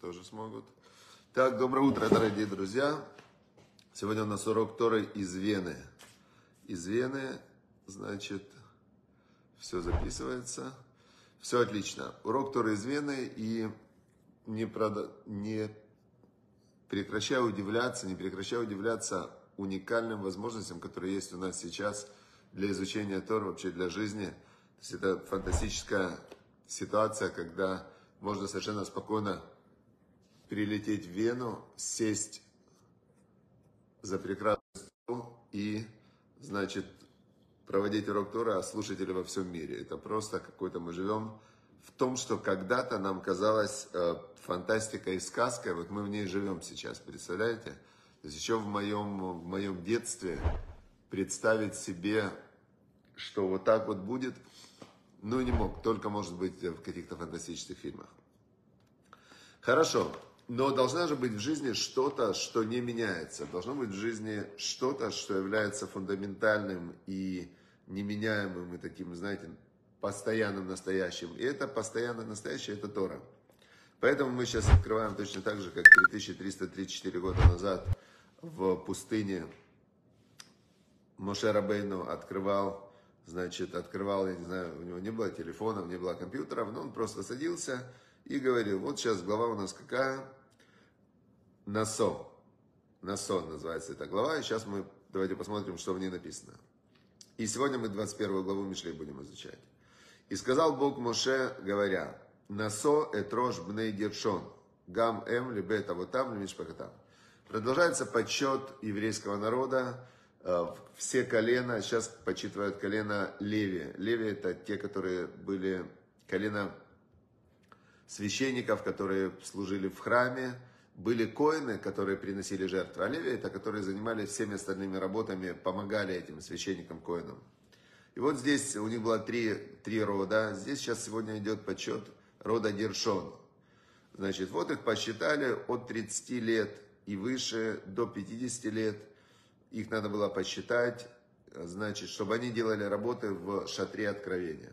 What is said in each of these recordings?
Тоже смогут. Так, доброе утро, дорогие друзья. Сегодня у нас урок Торы из Вены. Из Вены, значит, все записывается. Все отлично. Урок Торы из Вены и не, прода... не прекращаю удивляться, не прекращаю удивляться уникальным возможностям, которые есть у нас сейчас для изучения Тора, вообще для жизни. То есть это фантастическая ситуация, когда можно совершенно спокойно прилететь в Вену, сесть за прекрасный стол и, значит, проводить урок Тора, а слушатели во всем мире. Это просто какой-то мы живем в том, что когда-то нам казалось э, фантастикой и сказкой, вот мы в ней живем сейчас, представляете? То есть еще в моем, в моем детстве представить себе, что вот так вот будет, ну не мог, только может быть в каких-то фантастических фильмах. Хорошо, но должна же быть в жизни что-то, что не меняется. Должно быть в жизни что-то, что является фундаментальным и неменяемым, и таким, знаете, постоянным настоящим. И это постоянно настоящее, это Тора. Поэтому мы сейчас открываем точно так же, как 3334 года назад в пустыне Моше Рабейну открывал, значит, открывал, я не знаю, у него не было телефонов, не было компьютеров, но он просто садился и говорил, вот сейчас глава у нас какая? Насо. Насо называется эта глава, и сейчас мы давайте посмотрим, что в ней написано. И сегодня мы 21 главу Мишлей будем изучать. И сказал Бог Моше, говоря, Насо этрош бней гершон, гам эм либет авотам лимишпахатам. Продолжается подсчет еврейского народа, все колена, сейчас почитывают колено Леви. Леви это те, которые были колено священников, которые служили в храме, были коины, которые приносили жертвы, а Леви это которые занимались всеми остальными работами, помогали этим священникам-коинам. И вот здесь у них было три, три рода. Здесь сейчас сегодня идет подсчет рода Гершон. Значит, вот их посчитали от 30 лет и выше до 50 лет. Их надо было посчитать, значит, чтобы они делали работы в шатре откровения.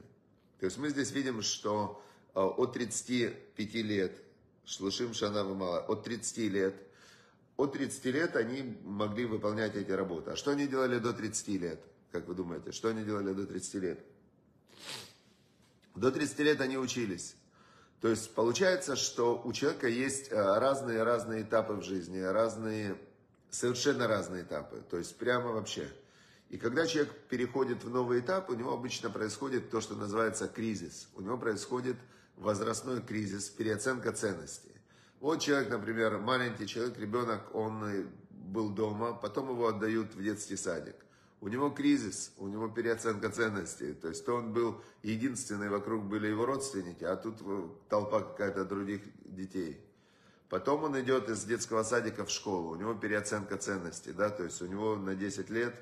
То есть мы здесь видим, что э, от 35 лет, шлышим шана мало, от 30 лет, от 30 лет они могли выполнять эти работы. А что они делали до 30 лет? Как вы думаете, что они делали до 30 лет? До 30 лет они учились. То есть получается, что у человека есть разные-разные э, этапы в жизни, разные, совершенно разные этапы. То есть прямо вообще. И когда человек переходит в новый этап, у него обычно происходит то, что называется кризис. У него происходит возрастной кризис, переоценка ценностей. Вот человек, например, маленький человек, ребенок, он э, был дома, потом его отдают в детский садик у него кризис, у него переоценка ценностей. То есть то он был единственный, вокруг были его родственники, а тут толпа какая-то других детей. Потом он идет из детского садика в школу, у него переоценка ценностей, да, то есть у него на 10 лет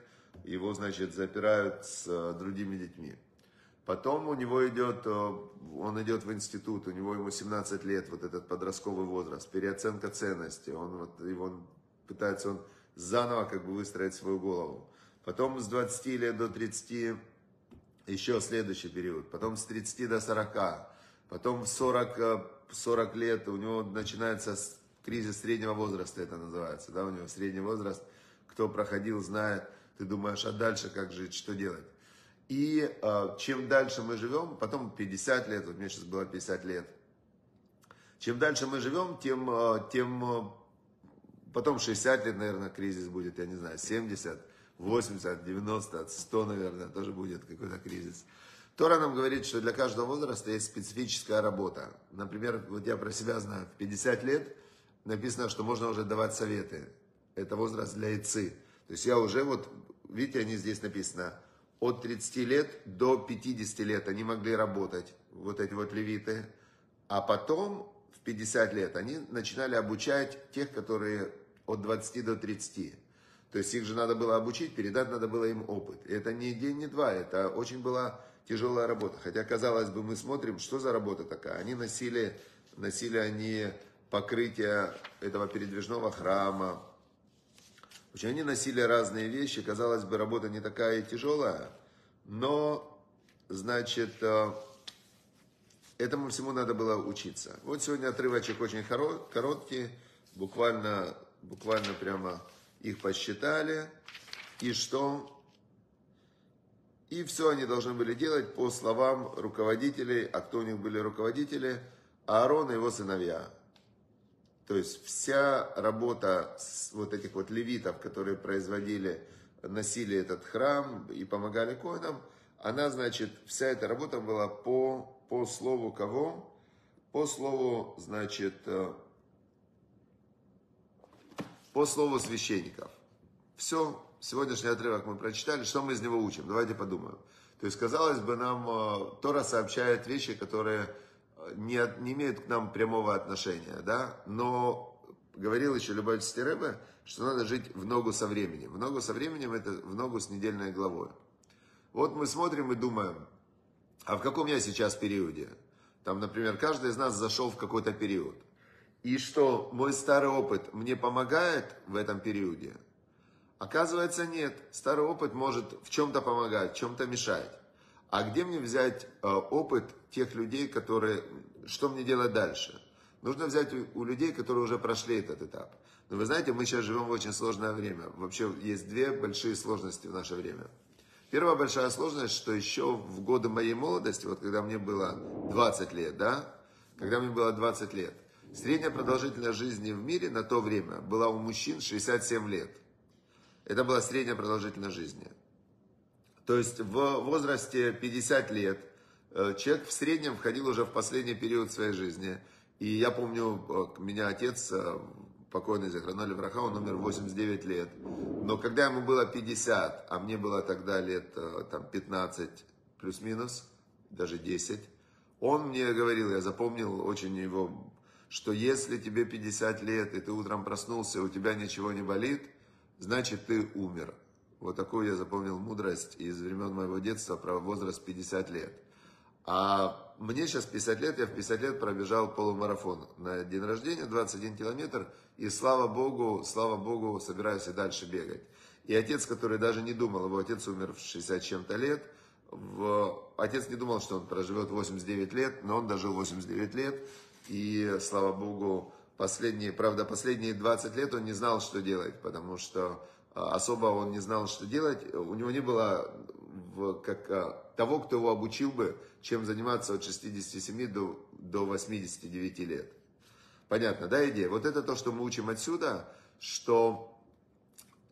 его, значит, запирают с э, другими детьми. Потом у него идет, э, он идет в институт, у него ему 17 лет, вот этот подростковый возраст, переоценка ценностей, он, вот, его, пытается он заново как бы выстроить свою голову. Потом с 20 лет до 30 еще следующий период. Потом с 30 до 40. Потом в 40, 40 э, лет у него начинается кризис среднего возраста, это называется. Да, у него средний возраст. Кто проходил, знает. Ты думаешь, а дальше как жить, что делать? И э, чем дальше мы живем, потом 50 лет, вот мне сейчас было 50 лет. Чем дальше мы живем, тем, э, тем э, потом 60 лет, наверное, кризис будет, я не знаю, 70. 80, 90, 100, наверное, тоже будет какой-то кризис. Тора нам говорит, что для каждого возраста есть специфическая работа. Например, вот я про себя знаю, в 50 лет написано, что можно уже давать советы. Это возраст для яйцы. То есть я уже вот, видите, они здесь написано, от 30 лет до 50 лет они могли работать, вот эти вот левиты. А потом, в 50 лет, они начинали обучать тех, которые от 20 до 30. То есть их же надо было обучить, передать надо было им опыт. И это не день, не два, это очень была тяжелая работа. Хотя, казалось бы, мы смотрим, что за работа такая. Они носили, носили они покрытие этого передвижного храма. Очень они носили разные вещи. Казалось бы, работа не такая тяжелая. Но, значит, э, этому всему надо было учиться. Вот сегодня отрывочек очень короткий, буквально, буквально прямо их посчитали. И что? И все они должны были делать по словам руководителей. А кто у них были руководители? Аарон и его сыновья. То есть вся работа вот этих вот левитов, которые производили, носили этот храм и помогали коинам, она, значит, вся эта работа была по, по слову кого? По слову, значит, э, по слову священников. Все, сегодняшний отрывок мы прочитали, что мы из него учим? Давайте подумаем. То есть, казалось бы, нам э, Тора сообщает вещи, которые э, не, не имеют к нам прямого отношения, да, но говорил еще Любовь Стеребе, что надо жить в ногу со временем. В ногу со временем это в ногу с недельной главой. Вот мы смотрим и думаем, а в каком я сейчас периоде? Там, например, каждый из нас зашел в какой-то период. И что, мой старый опыт мне помогает в этом периоде? Оказывается, нет. Старый опыт может в чем-то помогать, в чем-то мешать. А где мне взять э, опыт тех людей, которые... Что мне делать дальше? Нужно взять у, людей, которые уже прошли этот этап. Но вы знаете, мы сейчас живем в очень сложное время. Вообще есть две большие сложности в наше время. Первая большая сложность, что еще в годы моей молодости, вот когда мне было 20 лет, да, когда мне было 20 лет, средняя продолжительность жизни в мире на то время была у мужчин 67 лет. Это была средняя продолжительность жизни. То есть в возрасте 50 лет э, человек в среднем входил уже в последний период своей жизни. И я помню, э, меня отец, э, покойный Захраноли Враха, он умер 89 лет. Но когда ему было 50, а мне было тогда лет там, 15 плюс-минус, даже 10, он мне говорил, я запомнил очень его, что если тебе 50 лет, и ты утром проснулся, у тебя ничего не болит – значит ты умер. Вот такую я запомнил мудрость из времен моего детства про возраст 50 лет. А мне сейчас 50 лет, я в 50 лет пробежал полумарафон на день рождения, 21 километр, и слава Богу, слава Богу, собираюсь и дальше бегать. И отец, который даже не думал, его отец умер в 60 чем-то лет, в... отец не думал, что он проживет 89 лет, но он дожил 89 лет, и слава Богу, последние, правда, последние 20 лет он не знал, что делать, потому что а, особо он не знал, что делать. У него не было как, а, того, кто его обучил бы, чем заниматься от 67 до, до 89 лет. Понятно, да, идея? Вот это то, что мы учим отсюда, что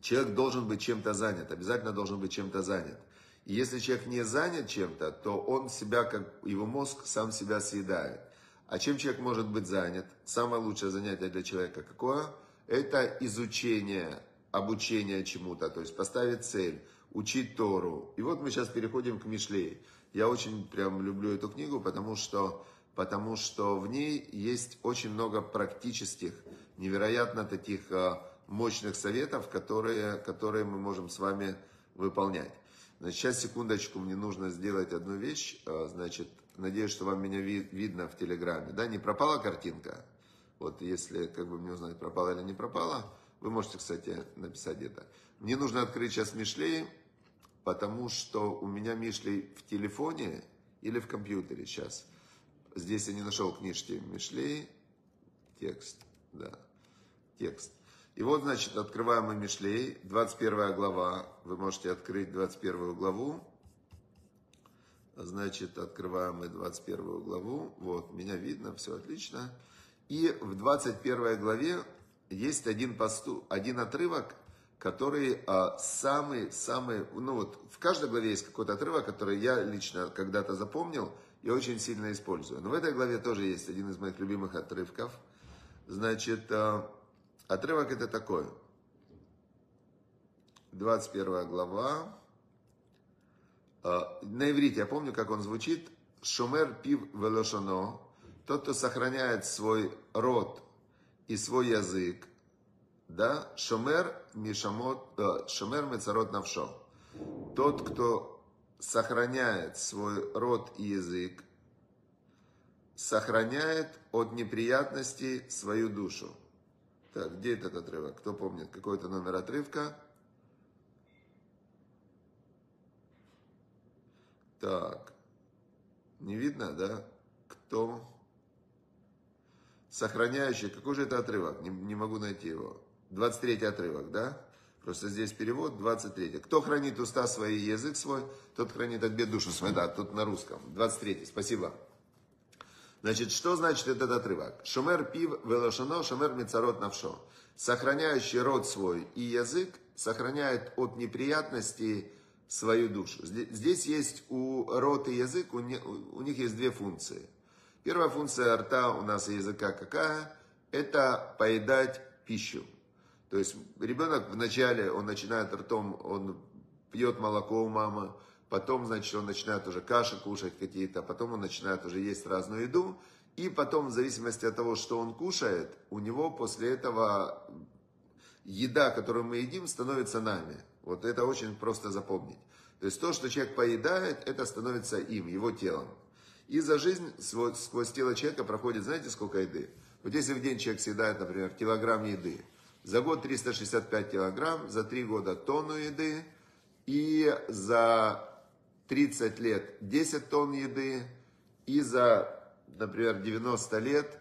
человек должен быть чем-то занят, обязательно должен быть чем-то занят. И если человек не занят чем-то, то он себя, как его мозг, сам себя съедает. А чем человек может быть занят? Самое лучшее занятие для человека какое? Это изучение, обучение чему-то, то есть поставить цель, учить Тору. И вот мы сейчас переходим к Мишлей. Я очень прям люблю эту книгу, потому что, потому что в ней есть очень много практических, невероятно таких а, мощных советов, которые, которые мы можем с вами выполнять. Значит, сейчас, секундочку, мне нужно сделать одну вещь. А, значит, Надеюсь, что вам меня ви- видно в Телеграме. Да, не пропала картинка. Вот если как бы мне узнать, пропала или не пропала, вы можете, кстати, написать где-то. Мне нужно открыть сейчас Мишлей, потому что у меня Мишлей в телефоне или в компьютере сейчас. Здесь я не нашел книжки Мишлей. Текст, да, текст. И вот, значит, открываем мы Мишлей, 21 глава. Вы можете открыть 21 главу. Значит, открываем мы 21 главу. Вот, меня видно, все отлично. И в 21 главе есть один, посту, один отрывок, который а, самый, самый, ну вот в каждой главе есть какой-то отрывок, который я лично когда-то запомнил и очень сильно использую. Но в этой главе тоже есть один из моих любимых отрывков. Значит, а, отрывок это такой. 21 глава, на иврите, я помню, как он звучит, шумер пив велошано, тот, кто сохраняет свой род и свой язык, да, шумер мишамот, э, шумер мецарот навшо. Тот, кто сохраняет свой род и язык, сохраняет от неприятностей свою душу. Так, где этот отрывок? Кто помнит? Какой-то номер отрывка? Так. Не видно, да? кто сохраняющий, какой же это отрывок? Не, не могу найти его. 23 отрывок, да? Просто здесь перевод 23. Кто хранит уста свои язык свой, тот хранит от бед душу свою. Да, тут на русском. 23. Спасибо. Значит, что значит этот отрывок? Шумер пив велошано, шумер мецарот навшо. Сохраняющий род свой и язык сохраняет от неприятностей свою душу. Здесь есть у рот и язык, у них есть две функции. Первая функция рта у нас и языка какая? Это поедать пищу. То есть ребенок вначале, он начинает ртом, он пьет молоко у мамы, потом, значит, он начинает уже каши кушать какие-то, потом он начинает уже есть разную еду, и потом, в зависимости от того, что он кушает, у него после этого еда, которую мы едим, становится нами. Вот это очень просто запомнить. То есть то, что человек поедает, это становится им, его телом. И за жизнь сквозь тело человека проходит, знаете, сколько еды? Вот если в день человек съедает, например, килограмм еды, за год 365 килограмм, за три года тонну еды, и за 30 лет 10 тонн еды, и за, например, 90 лет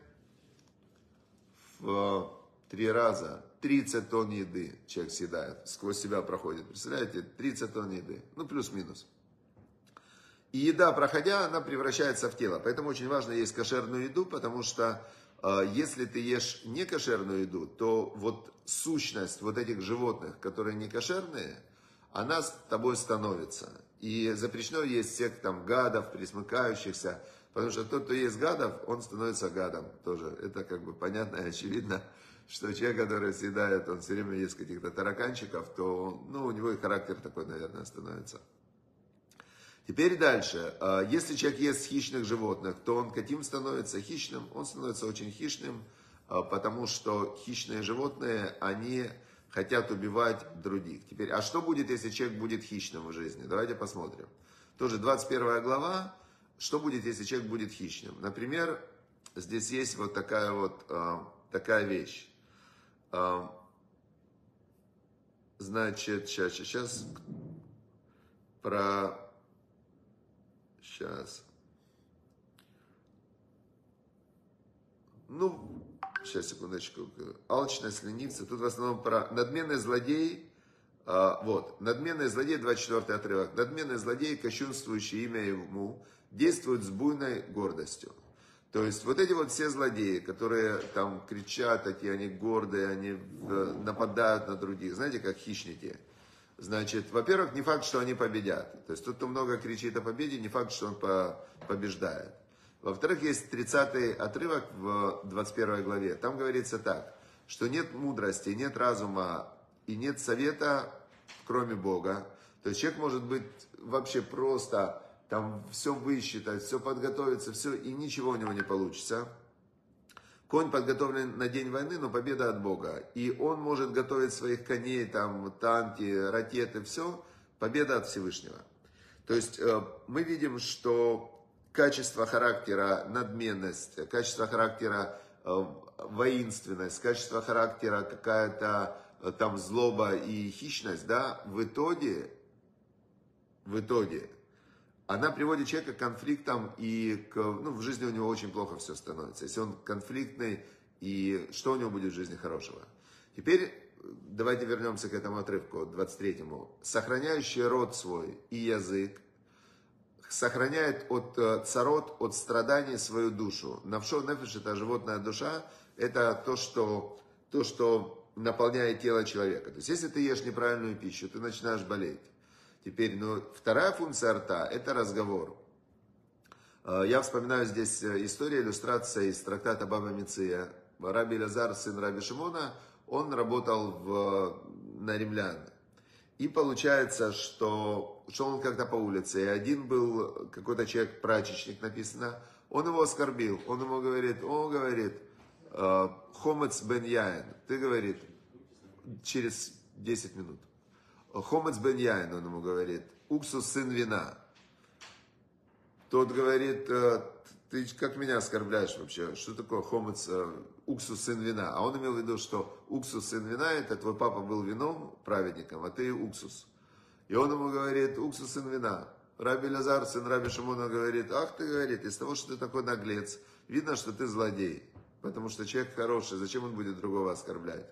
в три раза 30 тонн еды человек съедает, сквозь себя проходит. Представляете, 30 тонн еды, ну плюс-минус. И еда, проходя, она превращается в тело. Поэтому очень важно есть кошерную еду, потому что э, если ты ешь не кошерную еду, то вот сущность вот этих животных, которые не кошерные, она с тобой становится. И запрещено есть всех там гадов, присмыкающихся, потому что тот, кто есть гадов, он становится гадом тоже. Это как бы понятно и очевидно, что человек, который съедает, он все время ест каких-то тараканчиков, то ну, у него и характер такой, наверное, становится. Теперь дальше. А, если человек ест хищных животных, то он каким становится хищным? Он становится очень хищным, а, потому что хищные животные, они хотят убивать других. Теперь, а что будет, если человек будет хищным в жизни? Давайте посмотрим. Тоже 21 глава. Что будет, если человек будет хищным? Например, здесь есть вот такая вот а, такая вещь. Значит, сейчас, сейчас про Сейчас. Ну, сейчас, секундочку. Алчность, ленивца. Тут в основном про надменный злодей. А, вот, надменный злодей, 24 отрывок. Надменный злодей, кощунствующий имя ему, действует с буйной гордостью. То есть вот эти вот все злодеи, которые там кричат, такие они гордые, они э, нападают на других, знаете, как хищники – Значит, во-первых, не факт, что они победят. То есть тот, кто много кричит о победе, не факт, что он по побеждает. Во-вторых, есть 30-й отрывок в 21 главе. Там говорится так, что нет мудрости, нет разума и нет совета, кроме Бога. То есть человек может быть вообще просто там все высчитать, все подготовиться, все, и ничего у него не получится. Конь подготовлен на день войны, но победа от Бога. И он может готовить своих коней, там, танки, ракеты, все. Победа от Всевышнего. То есть э, мы видим, что качество характера, надменность, качество характера, э, воинственность, качество характера, какая-то э, там злоба и хищность, да, в итоге, в итоге она приводит человека к конфликтам, и к, ну, в жизни у него очень плохо все становится. Если он конфликтный, и что у него будет в жизни хорошего? Теперь давайте вернемся к этому отрывку, 23-му. «Сохраняющий род свой и язык, сохраняет от э, царот, от страданий свою душу». Навшо нефиш – это животная душа, это то, что, то, что наполняет тело человека. То есть, если ты ешь неправильную пищу, ты начинаешь болеть. Теперь, ну, вторая функция рта – это разговор. А, я вспоминаю здесь э, историю, иллюстрация из трактата Баба Миция. Раби Лазар, сын Раби Шимона, он работал в, на римлян. И получается, что шел он как-то по улице, и один был какой-то человек, прачечник написано, он его оскорбил, он ему говорит, он говорит, «Э, Хомец бен Яин, ты, говорит, через 10 минут. Хомец бен Яин, он ему говорит, уксус сын вина. Тот говорит, «Э, ты как меня оскорбляешь вообще? Что такое хомец, э, уксус сын вина? А он имел в виду, что уксус сын вина, это твой папа был вином, праведником, а ты уксус. И он ему говорит, уксус сын вина. Раби Лазар, сын Раби Шимона, говорит, ах ты, говорит, из того, что ты такой наглец, видно, что ты злодей. Потому что человек хороший, зачем он будет другого оскорблять?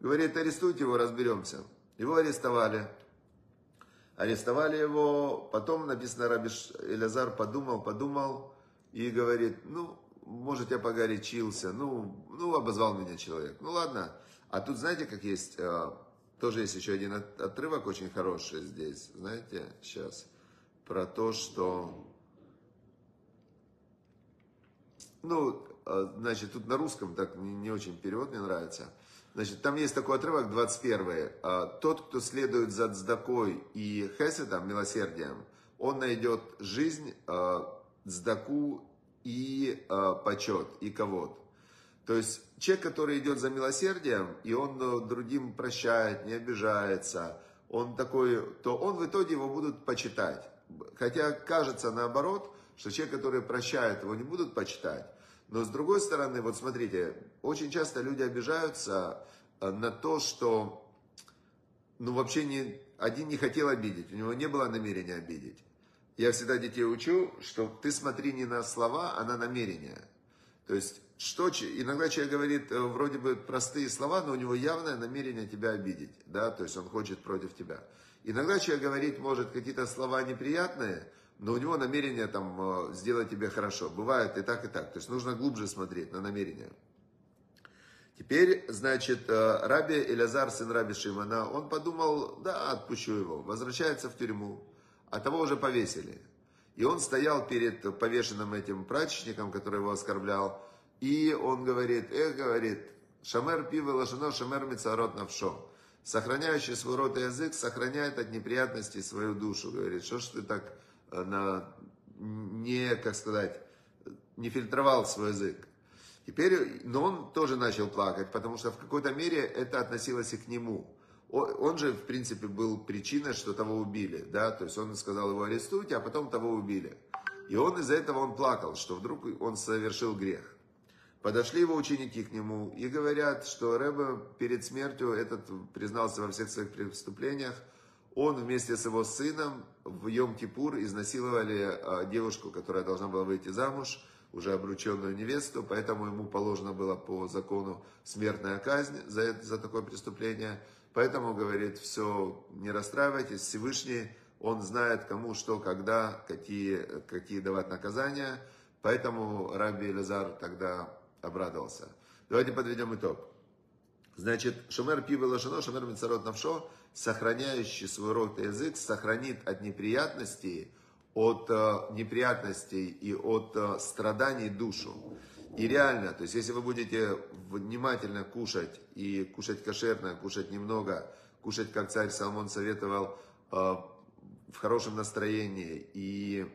Говорит, арестуйте его, разберемся. Его арестовали. Арестовали его, потом написано, Раби Элязар подумал, подумал и говорит, ну, может, я погорячился, ну, ну, обозвал меня человек. Ну, ладно. А тут, знаете, как есть, э, тоже есть еще один отрывок очень хороший здесь, знаете, сейчас про то, что, ну, э, значит, тут на русском так не, не очень перевод мне нравится. Значит, там есть такой отрывок, 21 э, Тот, кто следует за цдакой и хеседом, милосердием, он найдет жизнь, э, цдаку и почет, и кого-то. То есть человек, который идет за милосердием, и он другим прощает, не обижается, он такой, то он в итоге его будут почитать. Хотя кажется наоборот, что человек, который прощает, его не будут почитать. Но с другой стороны, вот смотрите, очень часто люди обижаются э, на то, что ну вообще не, один не хотел обидеть, у него не было намерения обидеть. Я всегда детей учу, что ты смотри не на слова, а на намерения. То есть, что, иногда человек говорит э, вроде бы простые слова, но у него явное намерение тебя обидеть, да, то есть он хочет против тебя. Иногда человек говорит, может, какие-то слова неприятные, но у него намерение там э, сделать тебе хорошо. Бывает и так, и так. То есть нужно глубже смотреть на намерение. Теперь, значит, э, Раби Элязар, сын Раби Шимана, он подумал, да, отпущу его. Возвращается в тюрьму. А того уже повесили. И он стоял перед повешенным этим прачечником, который его оскорблял. И он говорит, эх, говорит, Шамер пивы лошано, шамер мицарот навшо сохраняющий свой рот и язык, сохраняет от неприятностей свою душу. Говорит, что ж ты так на, не, как сказать, не фильтровал свой язык. Теперь, но он тоже начал плакать, потому что в какой-то мере это относилось и к нему. Он же, в принципе, был причиной, что того убили, да, то есть он сказал его арестуйте, а потом того убили. И он из-за этого он плакал, что вдруг он совершил грех. Подошли его ученики к нему и говорят, что Рэбе перед смертью этот признался во всех своих преступлениях. Он вместе с его сыном в Йом-Кипур изнасиловали а, девушку, которая должна была выйти замуж, уже обрученную невесту, поэтому ему положено было по закону смертная казнь за, это, за такое преступление. Поэтому, говорит, все, не расстраивайтесь, Всевышний, он знает кому, что, когда, какие, какие давать наказания. Поэтому Раби Лазар тогда обрадовался. Давайте подведем итог. Значит, шумер пива лошано, шумер мицарот навшо, сохраняющий свой рот и язык, сохранит от неприятностей, от э, неприятностей и от э, страданий душу. И реально, то есть если вы будете внимательно кушать и кушать кошерно, кушать немного, кушать, как царь Соломон советовал, э, в хорошем настроении и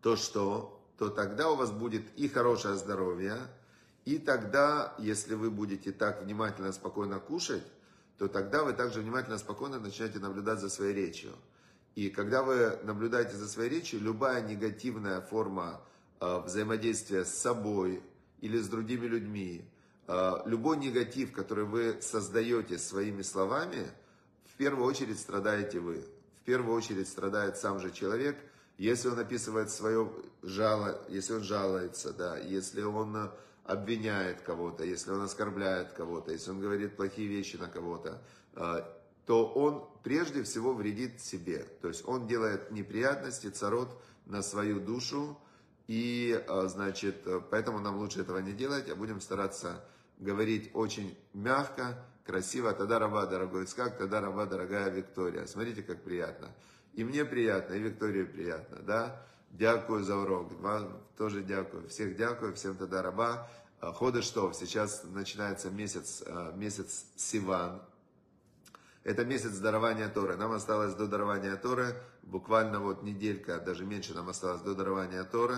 то, что то тогда у вас будет и хорошее здоровье, и тогда, если вы будете так внимательно, спокойно кушать, то тогда вы также внимательно, спокойно начинаете наблюдать за своей речью. И когда вы наблюдаете за своей речью, любая негативная форма э, взаимодействия с собой или с другими людьми, э, любой негатив, который вы создаете своими словами, в первую очередь страдаете вы. В первую очередь страдает сам же человек – если он описывает свое жало, если он жалуется, да, если он обвиняет кого-то, если он оскорбляет кого-то, если он говорит плохие вещи на кого-то, э, то он прежде всего вредит себе. То есть он делает неприятности, царот на свою душу, и, э, значит, поэтому нам лучше этого не делать, а будем стараться говорить очень мягко, красиво. Тогда раба, дорогой Ицкак, тогда раба, дорогая Виктория. Смотрите, как приятно. И мне приятно, и Виктории приятно, да? Дякую за урок. Вам тоже дякую. Всех дякую, всем тогда раба. А, Ходы что? Сейчас начинается месяц, а, месяц Сиван. Это месяц дарования Торы. Нам осталось до дарования Торы, буквально вот неделька, даже меньше нам осталось до дарования Торы.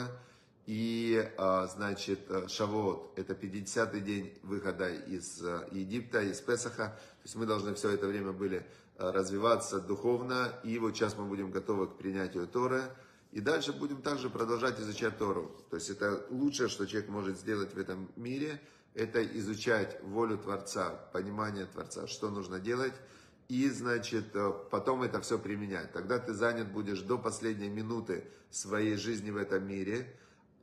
И, а, значит, Шавот, это 50-й день выхода из Египта, из Песаха. То есть мы должны все это время были Э, развиваться духовно, и вот сейчас мы будем готовы к принятию Торы, и дальше будем также продолжать изучать Тору. То есть это лучшее, что человек может сделать в этом мире, это изучать волю Творца, понимание Творца, что нужно делать, и, значит, э, потом это все применять. Тогда ты занят будешь до последней минуты своей жизни в этом мире,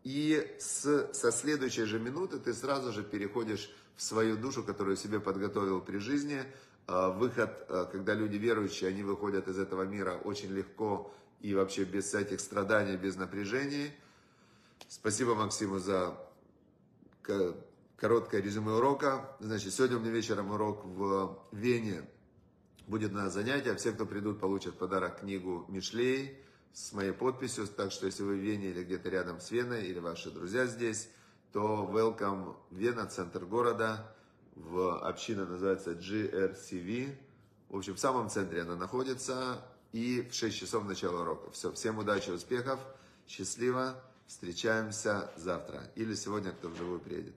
и с, со следующей же минуты ты сразу же переходишь в свою душу, которую себе подготовил при жизни. Э, выход, э, когда люди верующие, они выходят из этого мира очень легко и вообще без всяких страданий, без напряжений. Спасибо Максиму за короткое резюме урока. Значит, сегодня у меня вечером урок в Вене будет на занятие. Все, кто придут, получат подарок книгу Мишлей с моей подписью. Так что, если вы в Вене или где-то рядом с Веной, или ваши друзья здесь, то welcome Вена, центр города. В община называется GRCV. В общем, в самом центре она находится. И в 6 часов начала урока. Все, всем удачи, успехов, счастливо. Встречаемся завтра. Или сегодня, кто вживую приедет.